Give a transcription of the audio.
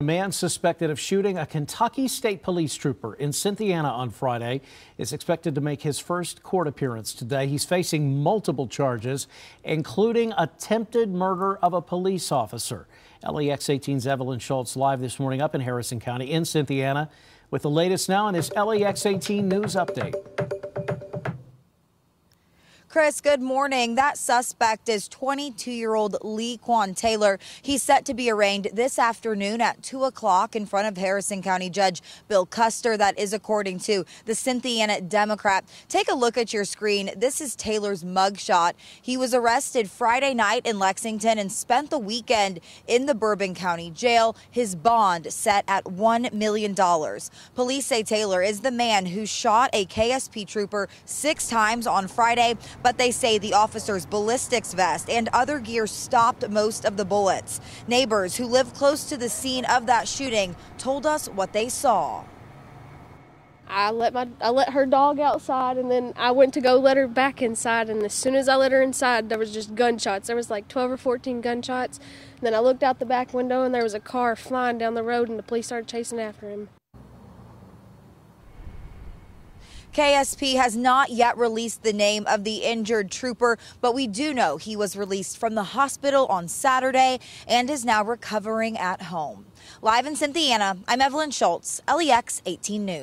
A man suspected of shooting a Kentucky State Police trooper in Cynthiana on Friday is expected to make his first court appearance today. He's facing multiple charges, including attempted murder of a police officer. LEX 18's Evelyn Schultz live this morning up in Harrison County in Cynthiana with the latest now in this LEX 18 news update. Chris, good morning. That suspect is 22 year old Lee Quan Taylor. He's set to be arraigned this afternoon at 2 o'clock in front of Harrison County Judge Bill Custer. That is according to the Cynthiana Democrat. Take a look at your screen. This is Taylor's mugshot. He was arrested Friday night in Lexington and spent the weekend in the Bourbon County Jail. His bond set at $1 million. Police say Taylor is the man who shot a KSP trooper six times on Friday but they say the officer's ballistics vest and other gear stopped most of the bullets. Neighbors who live close to the scene of that shooting told us what they saw. I let my I let her dog outside and then I went to go let her back inside and as soon as I let her inside there was just gunshots. There was like 12 or 14 gunshots. And then I looked out the back window and there was a car flying down the road and the police started chasing after him. KSP has not yet released the name of the injured trooper, but we do know he was released from the hospital on Saturday and is now recovering at home. Live in Cynthiana, I'm Evelyn Schultz, LEX 18 News.